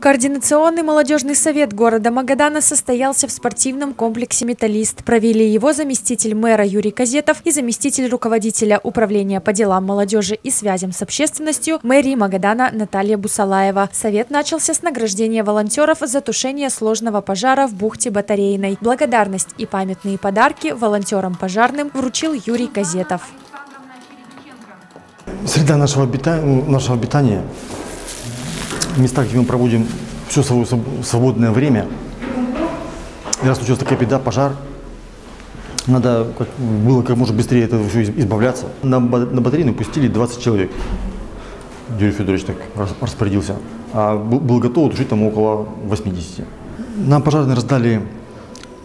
Координационный молодежный совет города Магадана состоялся в спортивном комплексе «Металлист». Провели его заместитель мэра Юрий Казетов и заместитель руководителя управления по делам молодежи и связям с общественностью мэрии Магадана Наталья Бусалаева. Совет начался с награждения волонтеров за тушение сложного пожара в бухте Батарейной. Благодарность и памятные подарки волонтерам пожарным вручил Юрий Казетов. Среда нашего обитания, нашего обитания местах, где мы проводим все свое свободное время. И раз случилась такая беда, пожар, надо как, было как можно быстрее это все избавляться. На, на батарею пустили 20 человек. Юрий Федорович так распорядился. А был готов тушить там около 80. Нам пожарные раздали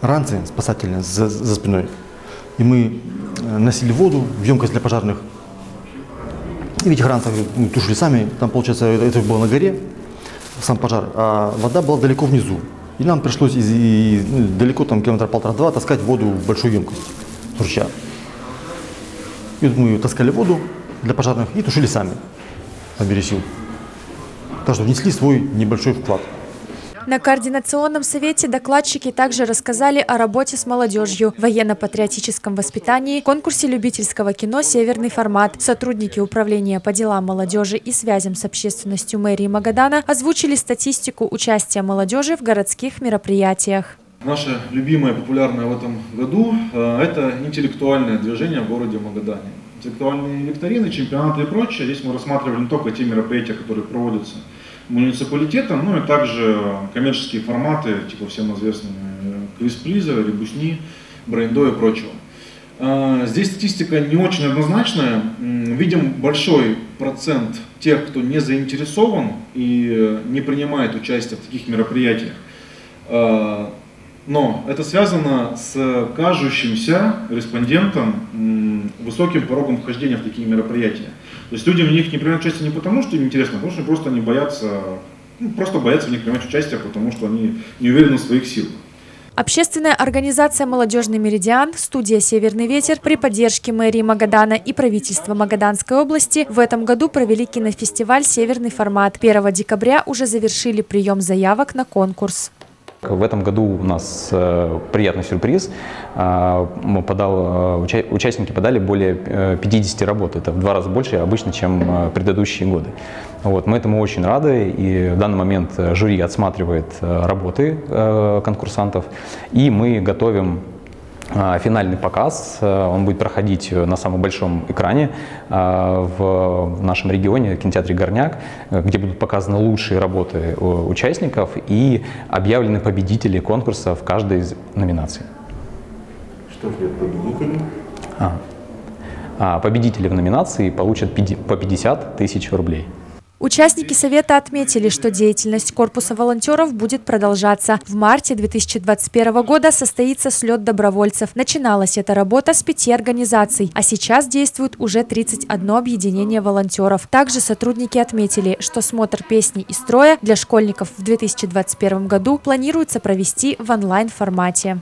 ранцы спасательные за, за спиной. И мы э, носили воду в емкость для пожарных. И в этих ранцах ну, тушили сами. Там, получается, это было на горе сам пожар, а вода была далеко внизу. И нам пришлось из, из, ну, далеко, там километра полтора-два, таскать воду в большую емкость с ручья. И вот мы таскали воду для пожарных и тушили сами на бересил. Так что внесли свой небольшой вклад. На Координационном совете докладчики также рассказали о работе с молодежью, военно-патриотическом воспитании, конкурсе любительского кино «Северный формат». Сотрудники Управления по делам молодежи и связям с общественностью мэрии Магадана озвучили статистику участия молодежи в городских мероприятиях. Наше любимое, популярное в этом году э, – это интеллектуальное движение в городе Магадане. Интеллектуальные викторины, чемпионаты и прочее. Здесь мы рассматривали не только те мероприятия, которые проводятся муниципалитетом, ну и также коммерческие форматы, типа всем известные Квизплиза, Ребусни, Брейндо и прочего. А, здесь статистика не очень однозначная. Видим большой процент тех, кто не заинтересован и не принимает участие в таких мероприятиях. Но это связано с кажущимся респондентом высоким порогом вхождения в такие мероприятия. То есть люди в них не принимают участие не потому, что им интересно, а потому что просто они боятся, ну, просто боятся в них принимать участие, потому что они не уверены в своих силах. Общественная организация «Молодежный меридиан», студия «Северный ветер» при поддержке мэрии Магадана и правительства Магаданской области в этом году провели кинофестиваль «Северный формат». 1 декабря уже завершили прием заявок на конкурс. В этом году у нас э, приятный сюрприз. Э, подал, э, уча участники подали более 50 работ. Это в два раза больше обычно, чем э, предыдущие годы. Вот, мы этому очень рады, и в данный момент жюри отсматривает э, работы э, конкурсантов, и мы готовим финальный показ, э, он будет проходить на самом большом экране а, в нашем регионе, кинотеатре «Горняк», где будут показаны лучшие работы участников и объявлены победители конкурса в каждой из номинаций. Что ждет победителей? А. А, победители в номинации получат по 50 тысяч рублей. Участники Совета отметили, что деятельность корпуса волонтеров будет продолжаться. В марте 2021 года состоится слет добровольцев. Начиналась эта работа с пяти организаций, а сейчас действует уже 31 объединение волонтеров. Также сотрудники отметили, что смотр песни и строя для школьников в 2021 году планируется провести в онлайн-формате.